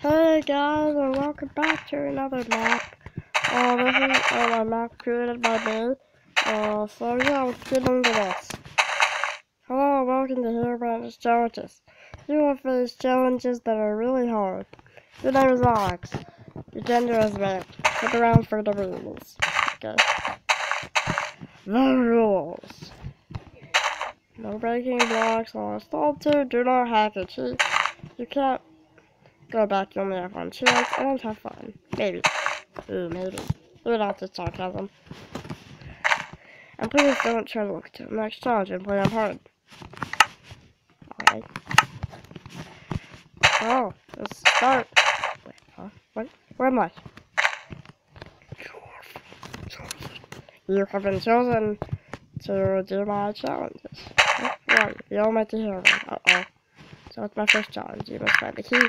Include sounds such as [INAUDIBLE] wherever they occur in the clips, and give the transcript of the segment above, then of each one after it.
Hey guys, and welcome back to another map. Uh, this is uh, a map created by me. Uh, so yeah, let's get into this. Hello, welcome to Herobrine's Challenges. You will face challenges that are really hard. Your name is Alex. Your gender is male. Stick around for the rules. Okay. The rules. No breaking blocks installed 2. Do not hack or cheat. You can't go back to only have one chance and have fun. Maybe. Ooh, maybe. Maybe not just sarcasm. And please don't try to look to the next challenge and play on hard. Alright. Oh, let's start. Wait, huh? What? Where am I? You have been chosen to do my challenges. Right, you're to hear them. Uh-oh. So it's my first challenge. You must find the key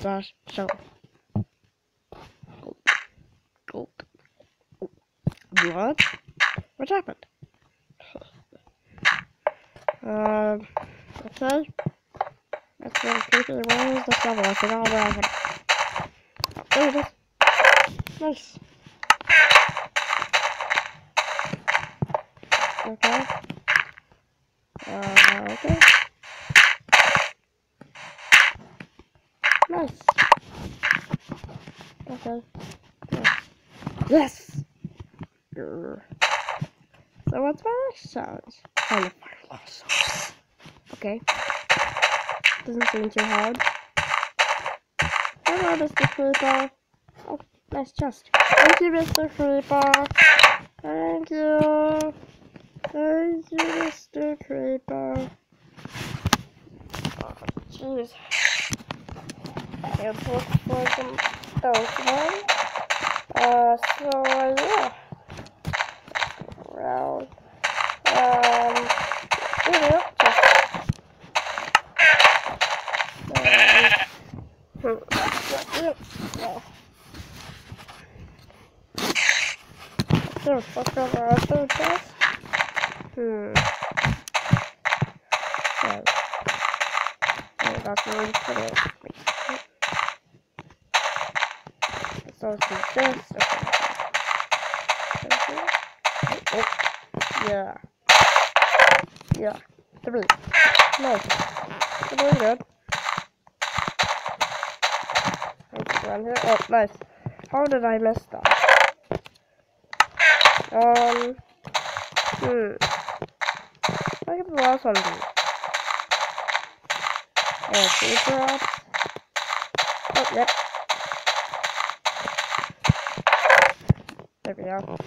slash show. Gold. What? What happened? Um, okay. That's really creepy. Where is the shovel? I forgot where I had it. Oh, there it is. Nice. Okay. Uh, okay. Nice. Okay. Yes! So what's my next challenge? Find fire lost Okay. Doesn't seem too hard. Hello, Mr. Creeper. Oh, nice chest. Thank you, Mr. Creeper. Thank you. Thank you, Mr. Creeper. Oh, jeez. Look for some those ones. Uh, so, yeah. Around. Um, video. Um, so, fuck our other chest. Hmm. So, oh, that's really pretty. So it's this. Okay. Oh, yeah. Yeah. Three. Nice. Really good. Let's here. Oh, nice. How did I miss that? Um. Hmm. I the last one. Yeah, super up. Oh, yep. We go.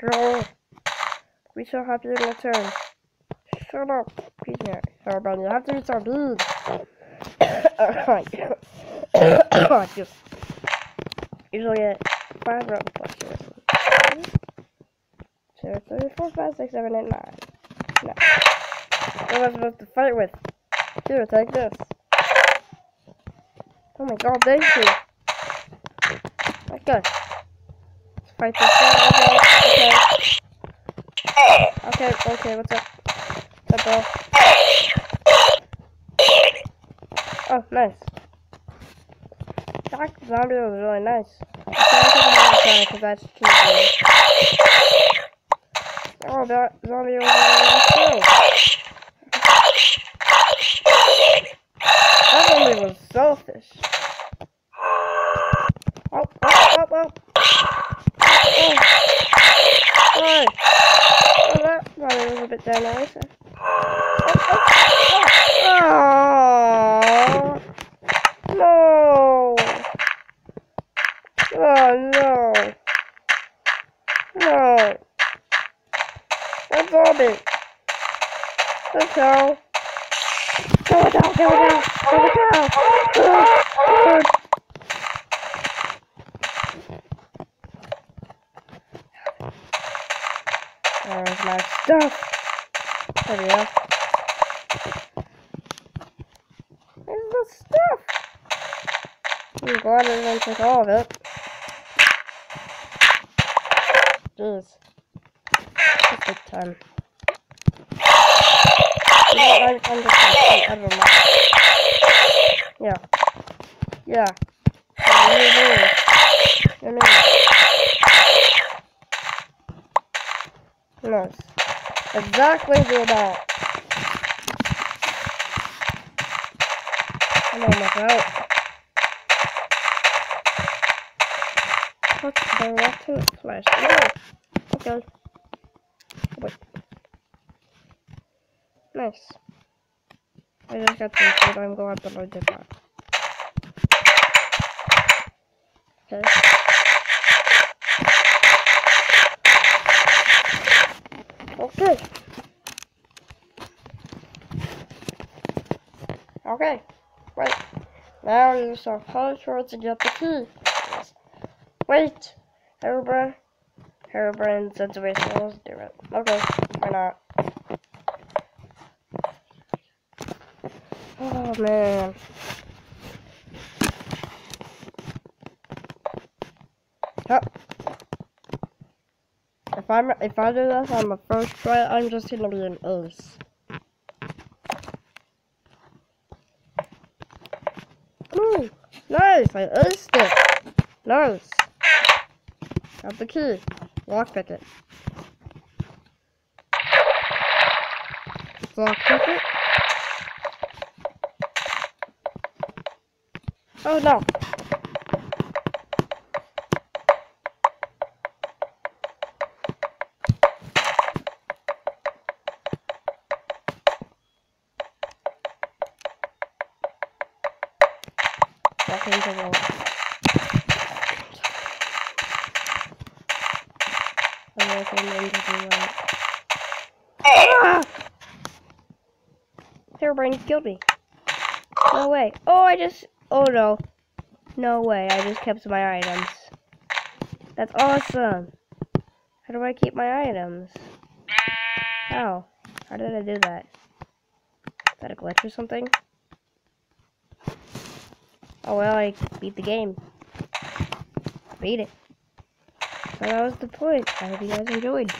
Girl, we shall have you in return. Shut up, Peter. Sorry, you have to eat sardines. Alright. oh, [COUGHS] oh just usually get five round fluctuations. Two, three, four, five, six, seven, eight, nine. No. What am I supposed to fight with? Here, take this. Oh my god, thank you. Okay. Let's fight this guy. Okay. Okay, okay, what's up? What's up, bro? Oh, nice. That zombie was really nice. Because that's cheesy. Oh, that zombie was really nice too. That zombie was selfish. Oh, oh, oh, oh. Oh. Oh. Oh, that zombie was a bit there. So. Oh, oh, oh. Oh. No. Oh, no. No. That zombie. The cow. Go down, go down, go down. Uh, uh. There's my stuff. There we go. Here's the stuff. I'm glad I didn't take all of it. Jeez. Just a ton. I don't understand. I don't know. Yeah. Yeah. What are you doing? You're new. Nice. Exactly the amount. I'm almost out. The rotten flesh. Oh, okay. Wait. Nice. I just got some food. I'm going to load it back. Okay. Okay. Okay. Right. Now you are supposed to get the key. Wait. Herobrine. Herobrine situation. Let's do it. Okay. Why not? Oh man. If I'm if I do this on the first try, I'm just gonna be an ace. Ooh, nice! I aced it. Nice. Got the key. Lockpick it. Lockpick it. Oh no. Walk into the wall. Ah! Herobrine killed me. No way. Oh, I just Oh no. No way, I just kept my items. That's awesome. How do I keep my items? How? How did I do that? Is that a glitch or something? Oh well, I beat the game. Beat it. So that was the point. I hope you guys enjoyed.